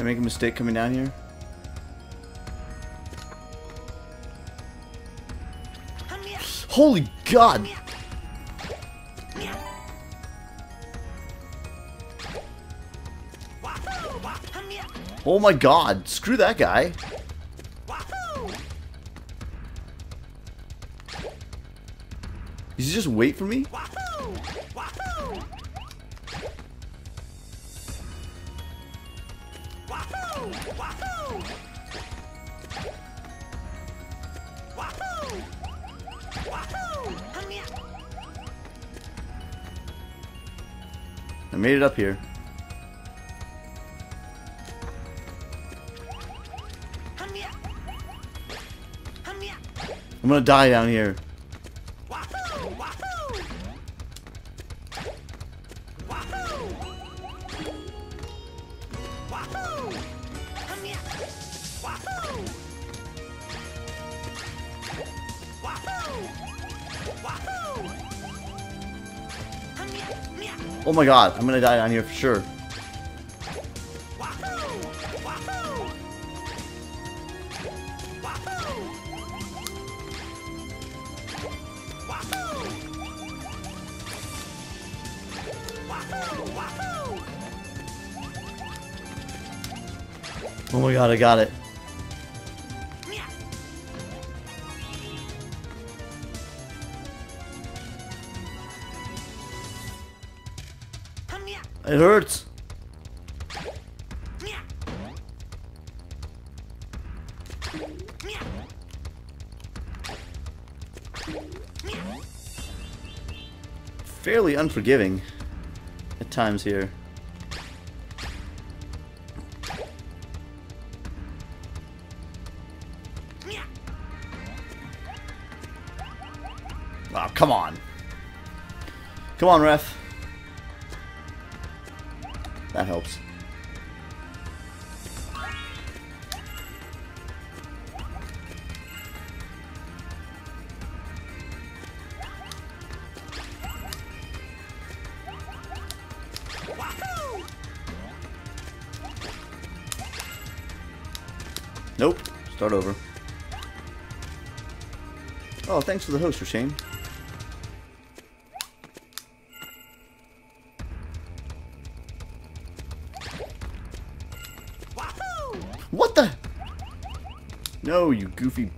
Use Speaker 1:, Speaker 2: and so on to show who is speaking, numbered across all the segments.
Speaker 1: Did I make a mistake coming down here? Holy God! Oh my God! Screw that guy! Does he just wait for me? Made it up here. I'm gonna die down here. My god, I'm gonna die down here for sure. Oh my god, I got it. It hurts. Fairly unforgiving at times here. Oh, come on. Come on, ref. That helps. Nope. Start over. Oh, thanks for the host, Shane. You goofy.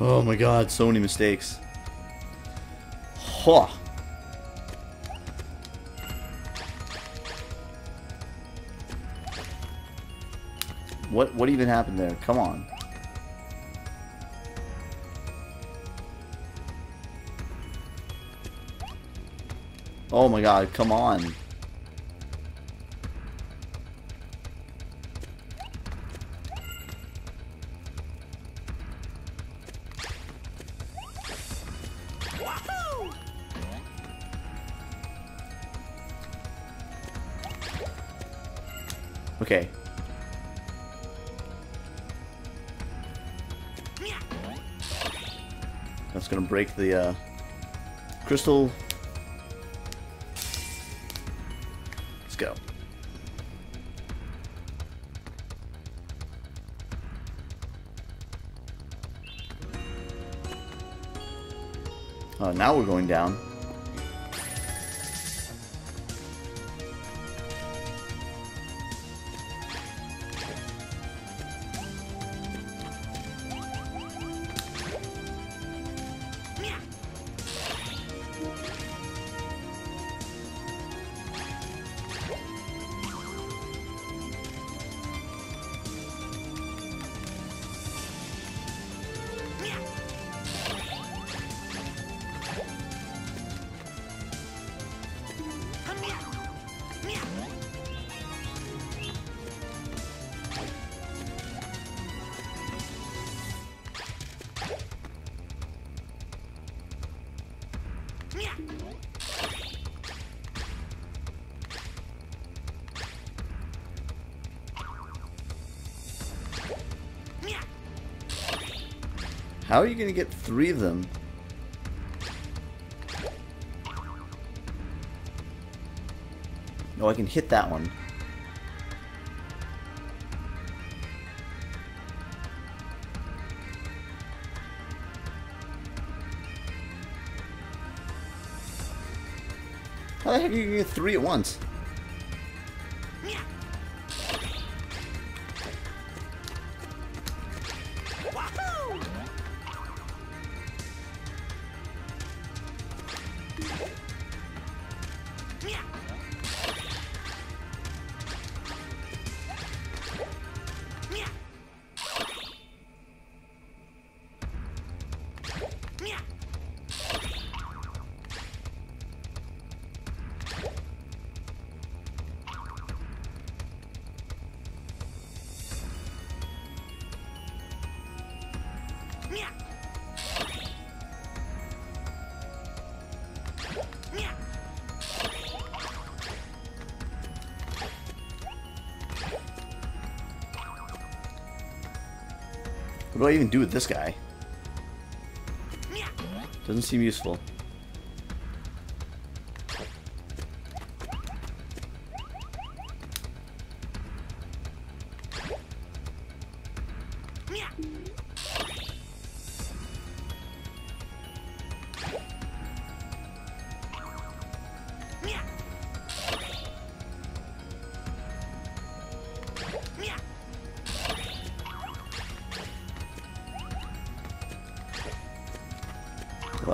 Speaker 1: Oh my god, so many mistakes. Huh. What what even happened there? Come on. Oh my god, come on. Okay. That's gonna break the uh, crystal. Let's go. Uh, now we're going down. How are you gonna get three of them? No, I can hit that one. How the heck are you gonna get three at once? Do I even do with this guy? Doesn't seem useful.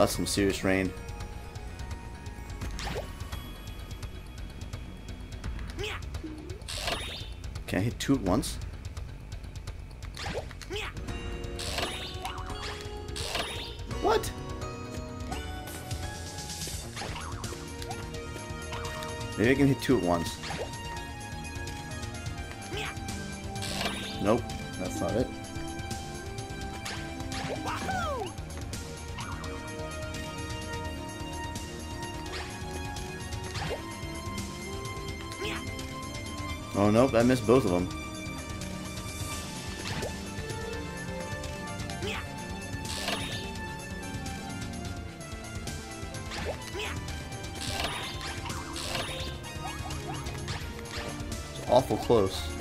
Speaker 1: That's some serious rain. Can I hit two at once? What? Maybe I can hit two at once. Nope, I missed both of them. It's awful close.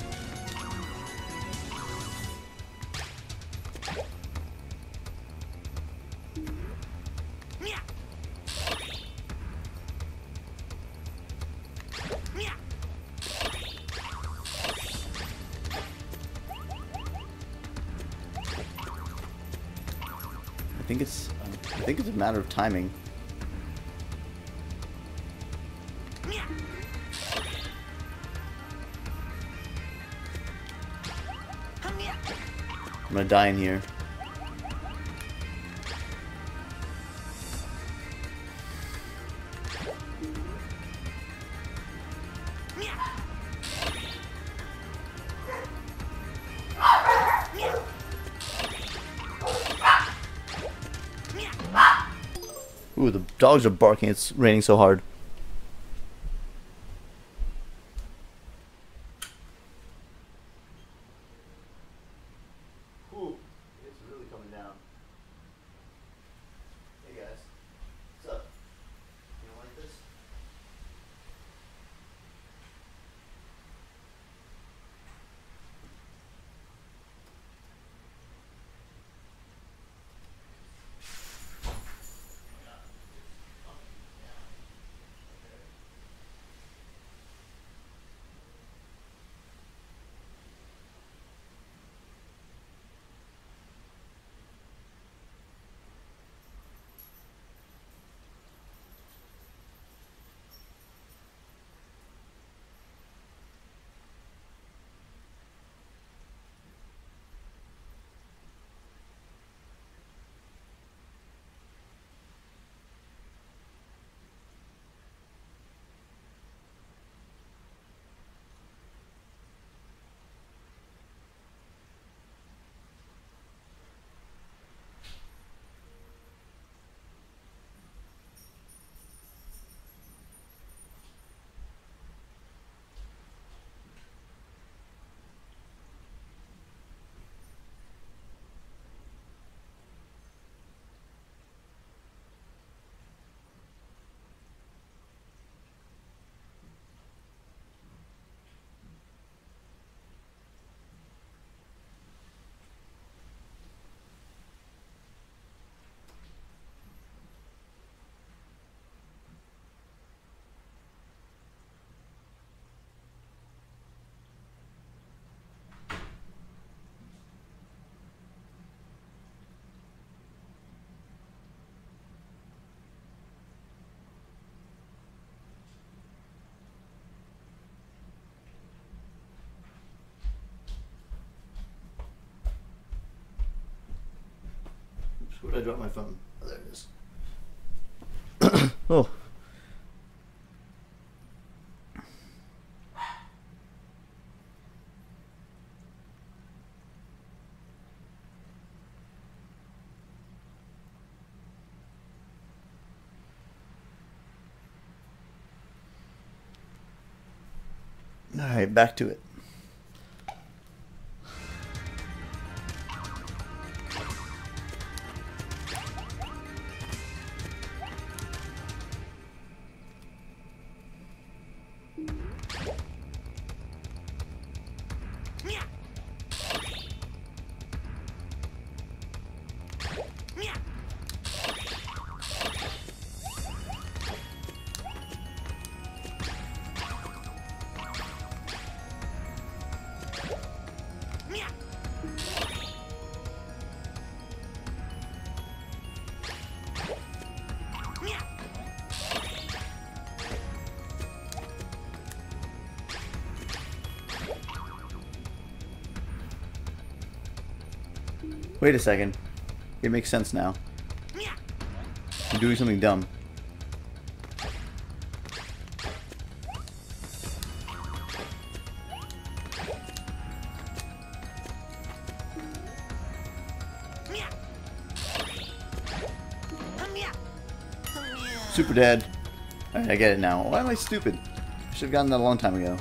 Speaker 1: Think it's I think it's a matter of timing. I'm gonna die in here. Dogs are barking. It's raining so hard. Where did I drop my phone? Oh, there it is. oh. All right, back to it. Wait a second. It makes sense now. I'm doing something dumb. Super dead. I get it now. Why am I stupid? I should have gotten that a long time ago.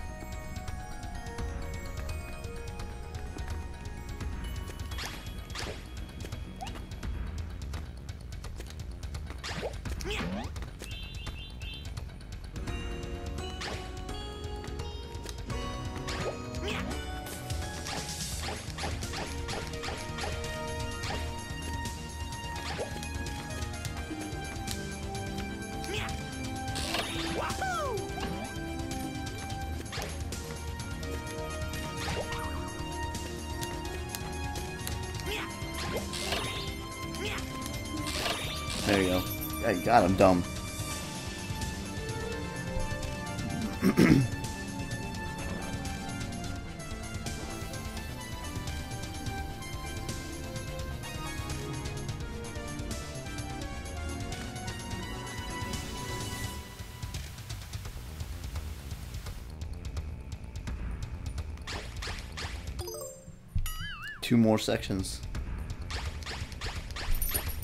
Speaker 1: Two more sections.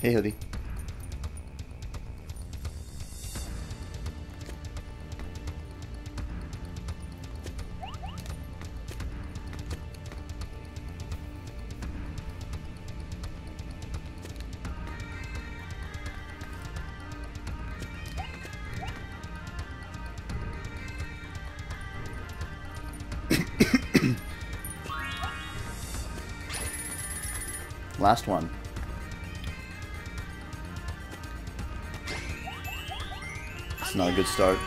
Speaker 1: Hey, hoodie. Last one. It's not a good start.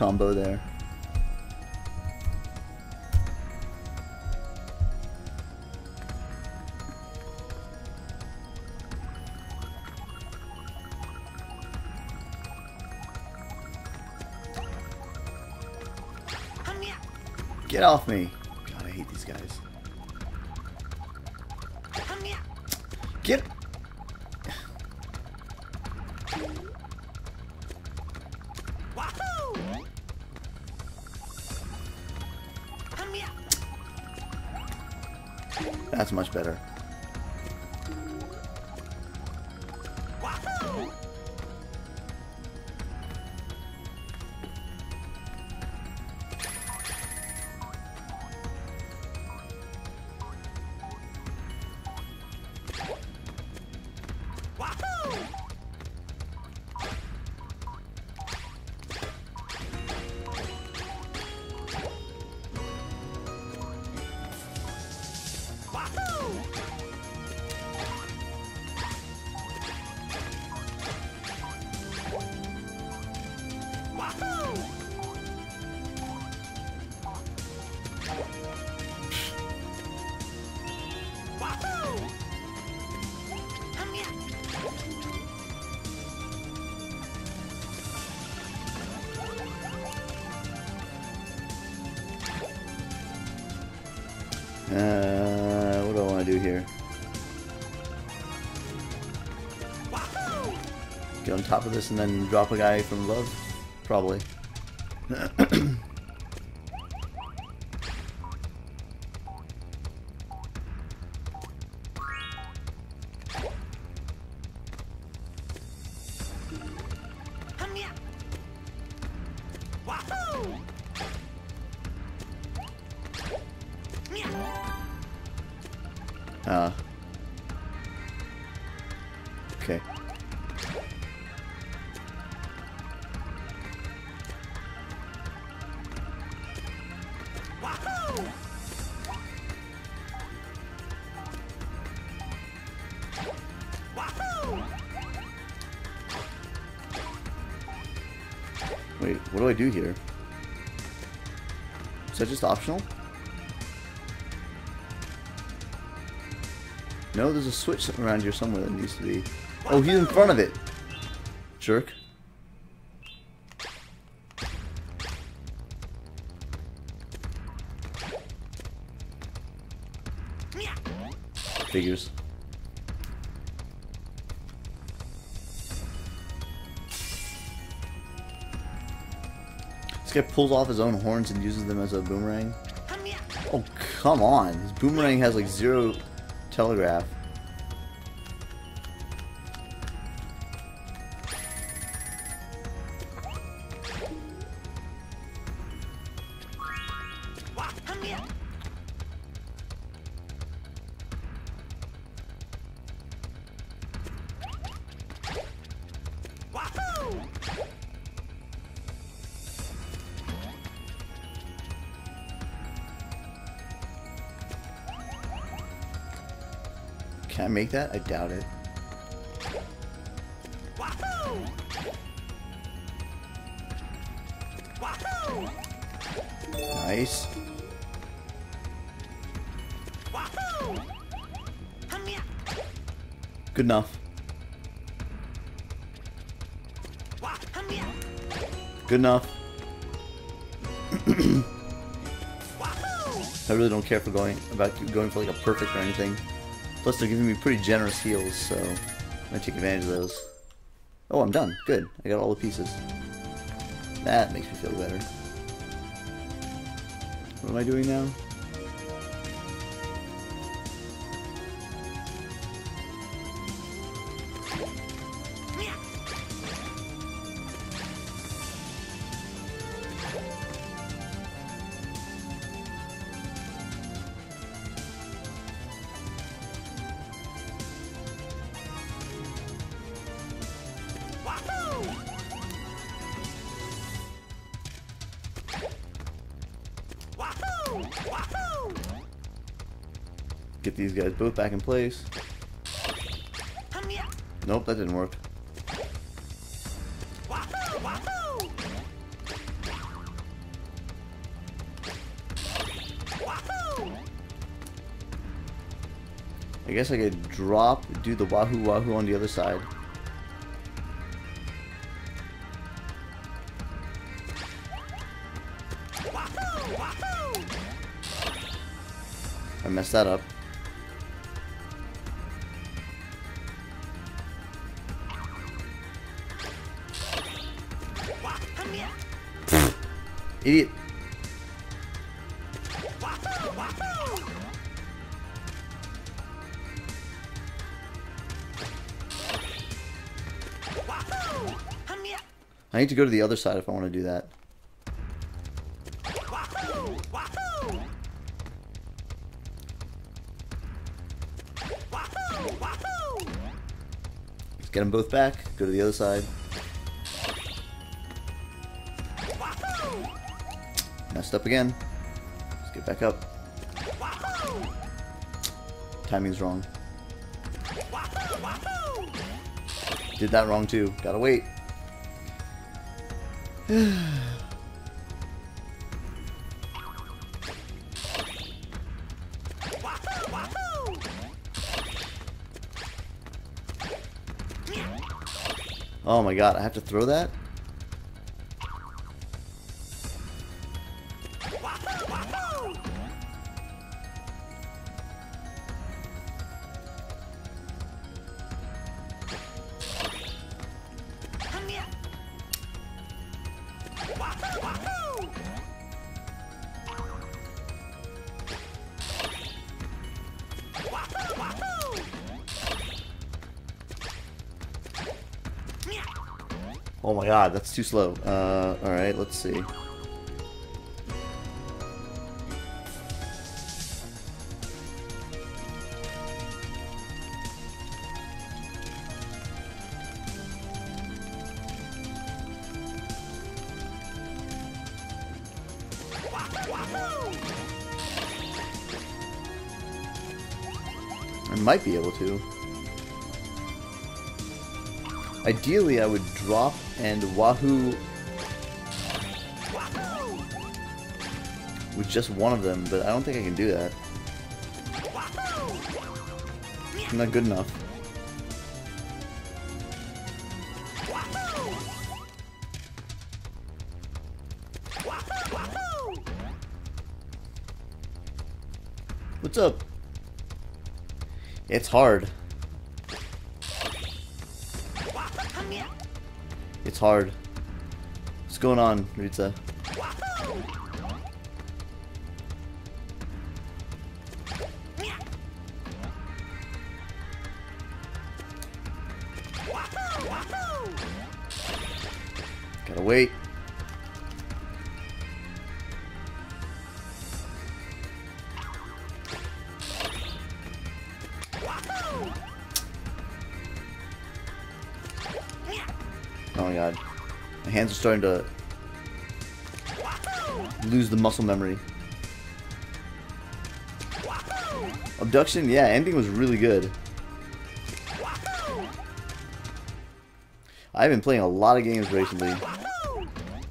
Speaker 1: Combo there. Get off me. Uh, what do I want to do here? Get on top of this and then drop a guy from above? Probably. do here? Is that just optional? No, there's a switch around here somewhere that needs to be. Oh, he's in front of it. Jerk. Figures. This guy pulls off his own horns and uses them as a boomerang. Oh, come on. His boomerang has like zero telegraph. Make that? I doubt it. Nice. Good enough. Good enough. I really don't care for going about going for like a perfect or anything. Plus they're giving me pretty generous heals, so I'm gonna take advantage of those. Oh, I'm done. Good. I got all the pieces. That makes me feel better. What am I doing now? These guys both back in place. Nope, that didn't work. I guess I could drop, do the wahoo wahoo on the other side. I messed that up. Idiot. I need to go to the other side if I want to do that. Let's get them both back. Go to the other side. Messed up again. Let's get back up. Timing's wrong. Did that wrong too. Gotta wait. oh my god, I have to throw that? God, that's too slow. Uh, alright, let's see. I might be able to. Ideally, I would drop and Wahoo with just one of them, but I don't think I can do that. I'm not good enough. What's up? It's hard. Hard. What's going on, Rita? Gotta wait. Oh my god. My hands are starting to lose the muscle memory. Obduction, yeah, ending was really good. I've been playing a lot of games recently.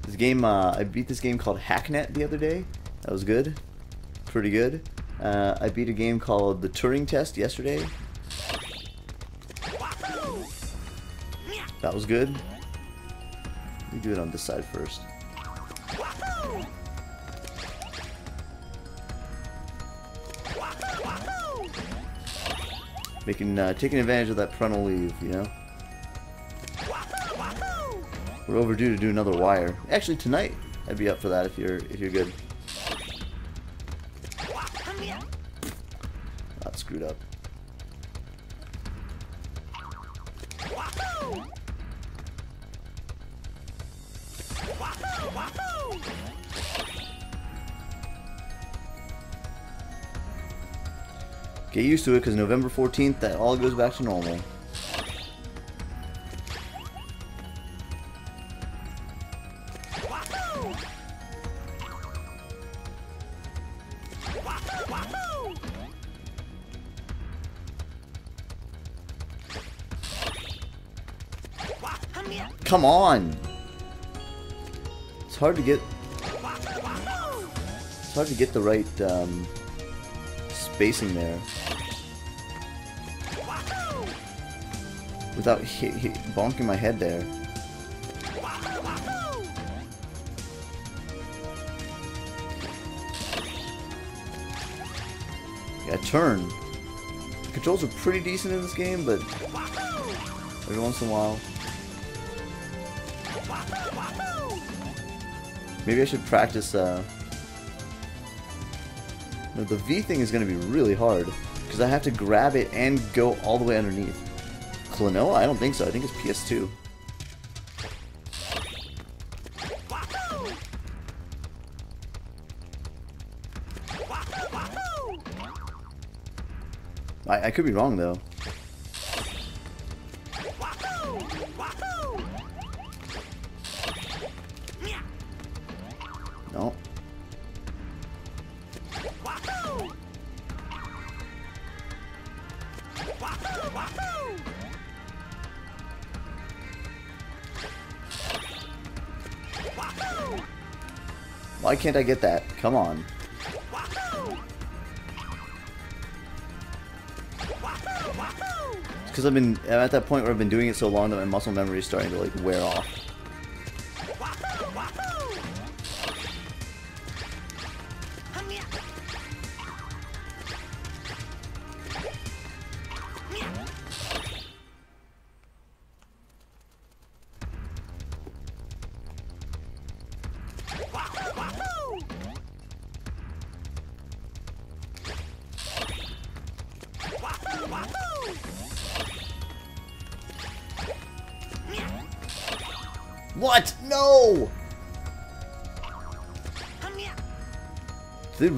Speaker 1: This game, uh, I beat this game called Hacknet the other day. That was good. Pretty good. Uh, I beat a game called The Turing Test yesterday. That was good. Me do it on this side first. Making, uh, taking advantage of that parental leave, you know? We're overdue to do another wire. Actually, tonight, I'd be up for that if you're, if you're good. Get used to it because November 14th, that all goes back to normal. Come on! It's hard to get... It's hard to get the right, um, spacing there. Without hit, hit, bonking my head there. Yeah, turn. The controls are pretty decent in this game, but every once in a while. Maybe I should practice, uh... No, the V thing is going to be really hard, because I have to grab it and go all the way underneath. Klonoa? I don't think so. I think it's PS2. I, I could be wrong, though. Why can't I get that? Come on. Because I've been I'm at that point where I've been doing it so long that my muscle memory is starting to like wear off.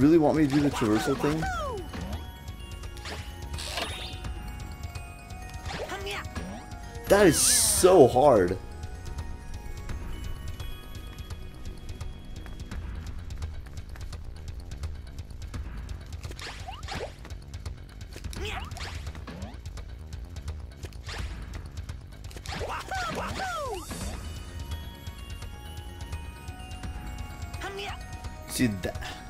Speaker 1: Really want me to do the traversal thing? That is so hard. See that?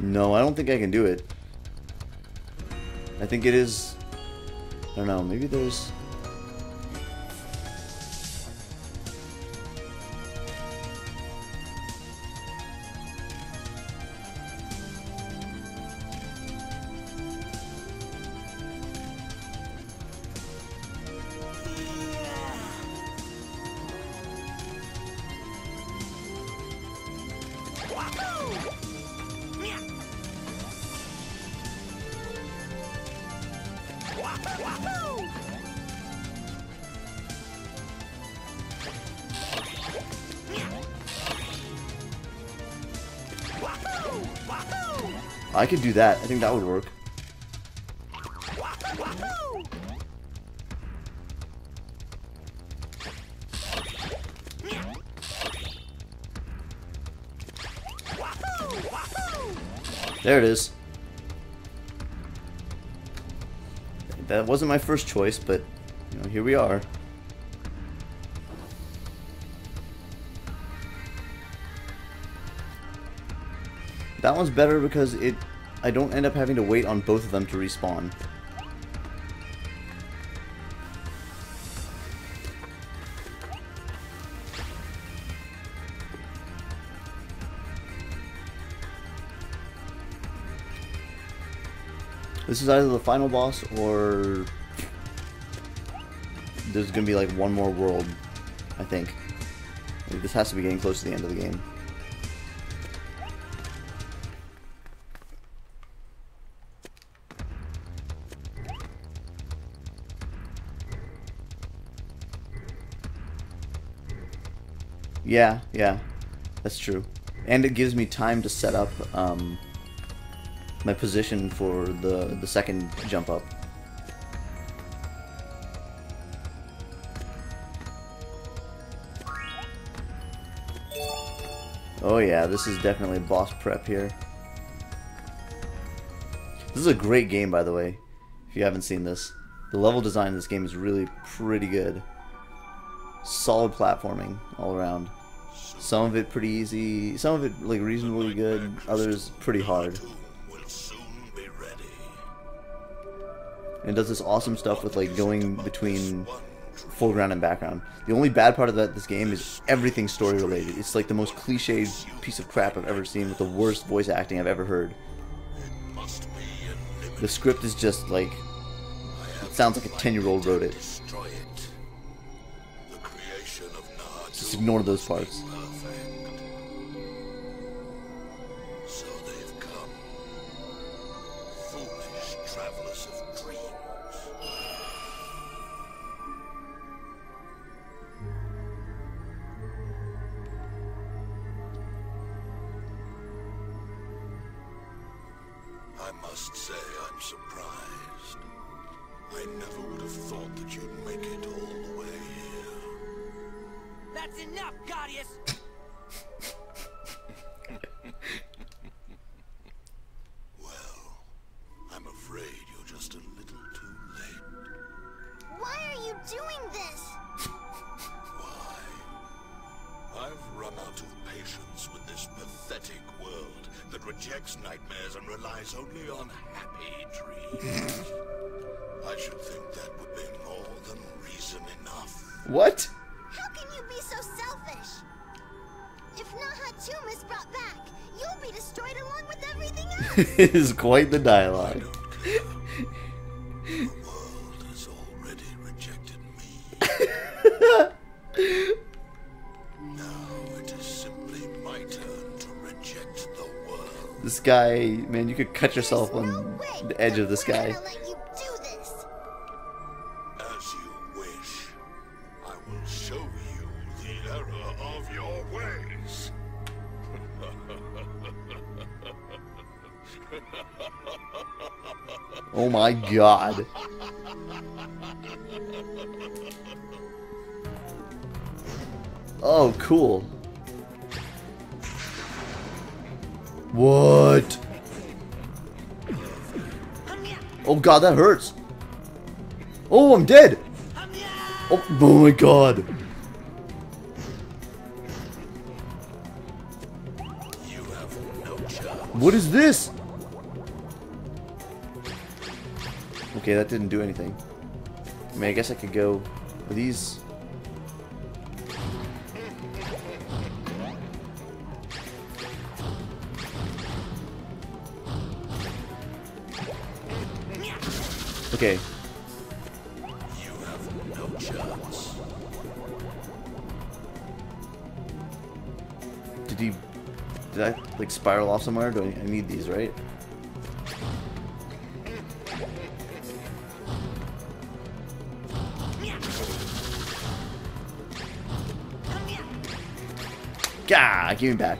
Speaker 1: No, I don't think I can do it. I think it is... I don't know, maybe there's... I could do that. I think that would work. There it is. That wasn't my first choice, but you know, here we are. That one's better because it I don't end up having to wait on both of them to respawn. This is either the final boss or there's gonna be like one more world, I think. This has to be getting close to the end of the game. Yeah, yeah, that's true. And it gives me time to set up um, my position for the, the second jump up. Oh yeah, this is definitely boss prep here. This is a great game, by the way, if you haven't seen this. The level design in this game is really pretty good. Solid platforming all around. Some of it pretty easy, some of it like reasonably good, others pretty hard. And does this awesome stuff with like going between foreground and background. The only bad part of that this game is everything story related. It's like the most cliched piece of crap I've ever seen with the worst voice acting I've ever heard. The script is just like it sounds like a 10 year old wrote it. Just ignore those parts.
Speaker 2: should think that would be more than reason enough.
Speaker 1: What?
Speaker 3: How can you be so selfish? If Nahatomb is brought back, you'll be destroyed along with everything else.
Speaker 1: it is quite the dialogue.
Speaker 2: the world has already rejected me.
Speaker 1: This guy, man, you could cut yourself
Speaker 3: no on
Speaker 1: the edge of this guy. Oh my god. Oh, cool. What? Oh god, that hurts. Oh, I'm dead. Oh, oh my god. What is this? Okay, that didn't do anything. I mean, I guess I could go with these. Okay, did he... Did I, like, spiral off somewhere? Do I, I need these, right? Gah! Give me back.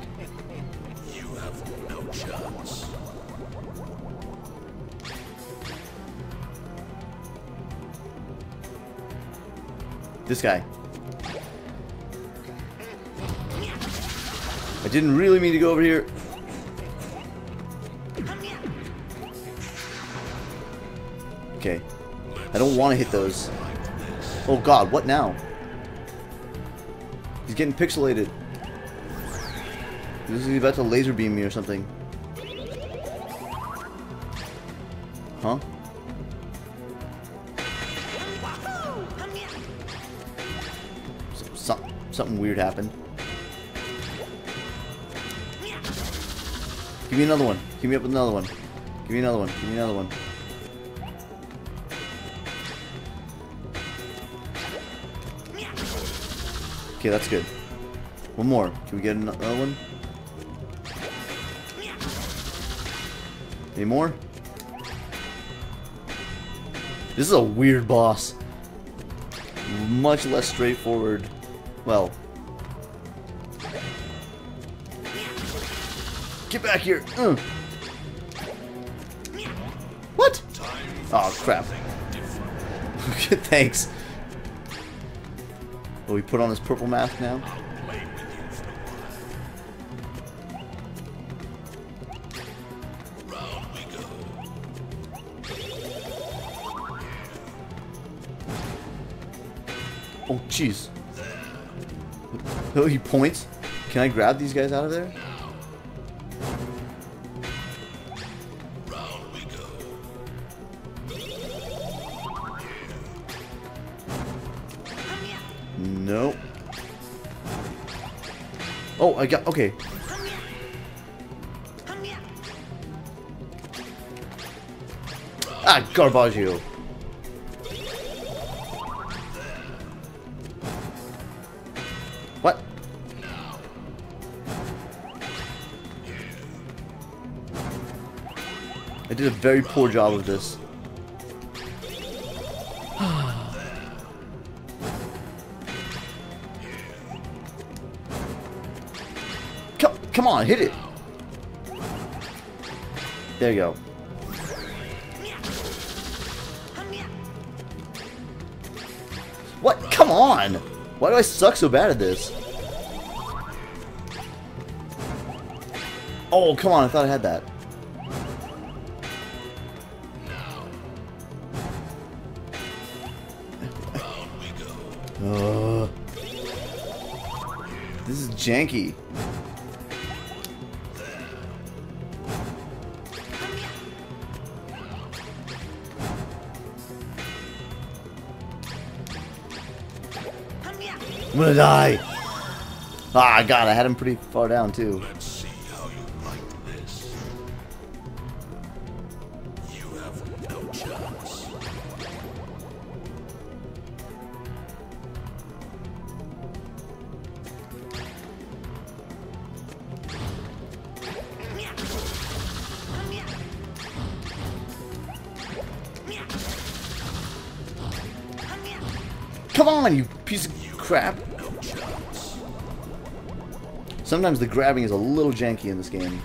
Speaker 2: You have no chance.
Speaker 1: This guy. I didn't really mean to go over here. Okay. I don't want to hit those. Oh god, what now? He's getting pixelated. This is about to laser beam me or something. Huh? Some, something weird happened. Give me another one. Give me up with another one. Give me another one. Give me another one. Okay, that's good. One more. Can we get another one? Any more? This is a weird boss. Much less straightforward. Well. Get back here! Ugh. What? Oh crap. Thanks. Oh, we put on this purple mask now? Jeez. Oh, he points. Can I grab these guys out of there? Nope. Oh, I got. Okay. Ah, Garbaggio. I did a very poor job of this. Come, come on, hit it. There you go. What? Come on! Why do I suck so bad at this? Oh, come on, I thought I had that. Janky. I'm gonna die. Ah, God, I had him pretty far down too. Come on, you piece of crap. Sometimes the grabbing is a little janky in this game.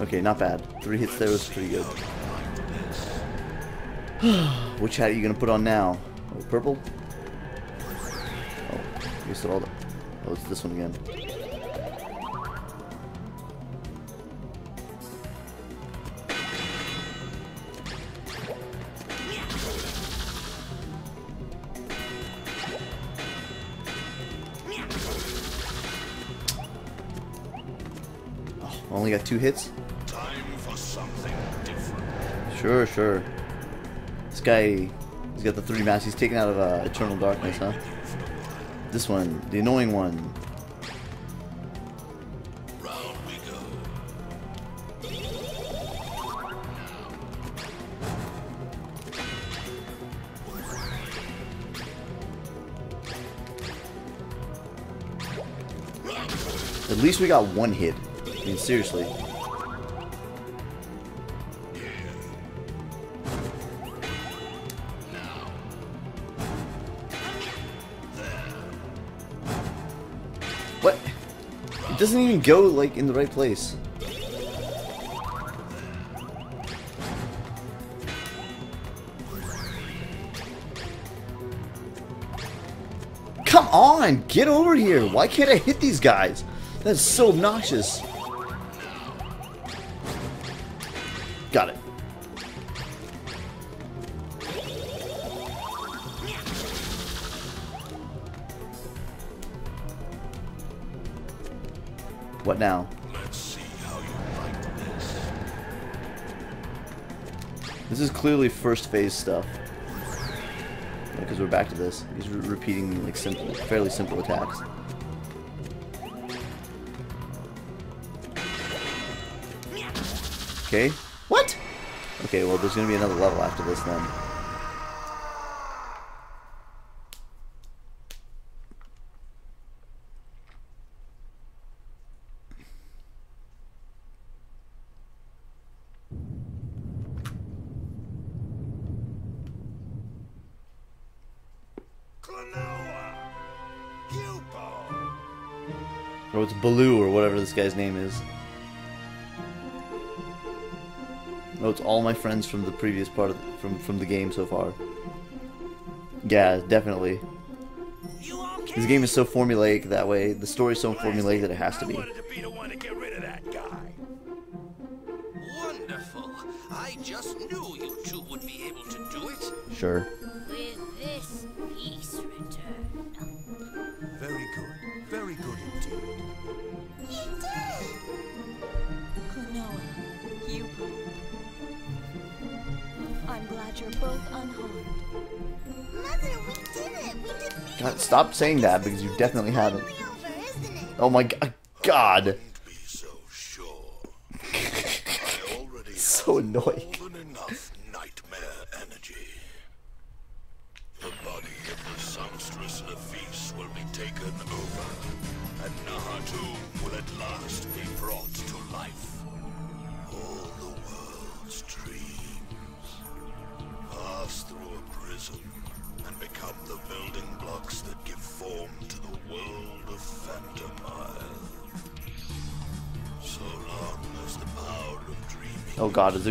Speaker 1: Okay, not bad. Three hits there was pretty good. Which hat are you gonna put on now? Oh, purple? Oh, all the... Oh, it's this one again. Oh, only got two hits?
Speaker 2: Time for something different.
Speaker 1: Sure, sure. This guy, he's got the three masks. He's taken out of uh, Eternal Darkness, huh? This one, the annoying one. At least we got one hit. I mean, seriously. It doesn't even go, like, in the right place. Come on! Get over here! Why can't I hit these guys? That's so obnoxious. Clearly first phase stuff. Because we're back to this. He's re repeating like simple, fairly simple attacks. Okay. What? Okay, well, there's gonna be another level after this then. Or it's Baloo or whatever this guy's name is. No, it's all my friends from the previous part of from from the game so far. Yeah, definitely.
Speaker 4: Okay?
Speaker 1: This game is so formulaic that way. The story's so formulaic that it has to be.
Speaker 2: wanted to be to get rid of that guy.
Speaker 5: Wonderful. I just knew you two would be able to do it.
Speaker 1: Sure. Stop saying that because you definitely haven't. Oh my uh, god.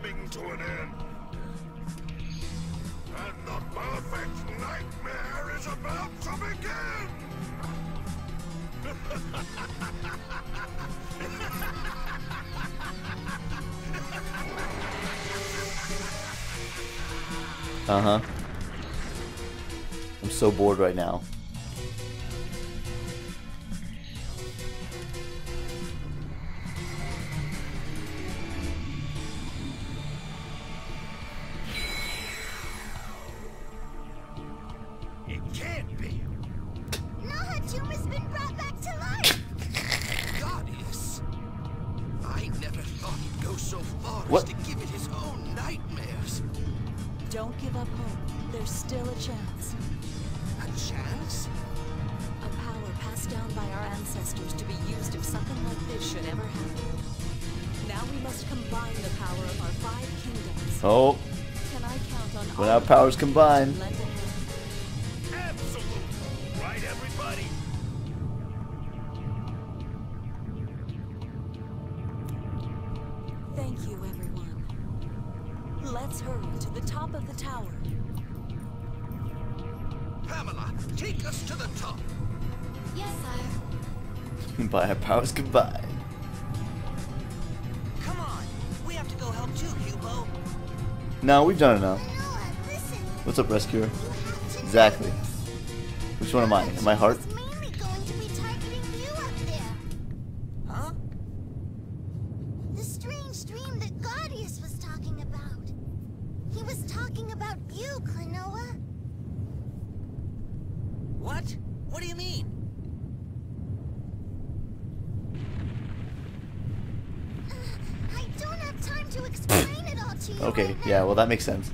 Speaker 2: coming to an end. And the perfect nightmare is about to begin!
Speaker 1: uh-huh. I'm
Speaker 3: so bored right now.
Speaker 6: thrusters to
Speaker 7: be used if something like this should ever happen. Now we must combine the power of our five kingdoms.
Speaker 3: Oh.
Speaker 7: Can I count on
Speaker 3: when our powers combine. powers combined. No, we've done enough. What's up, rescuer? Exactly. Which one am I? Am I heart? that makes sense.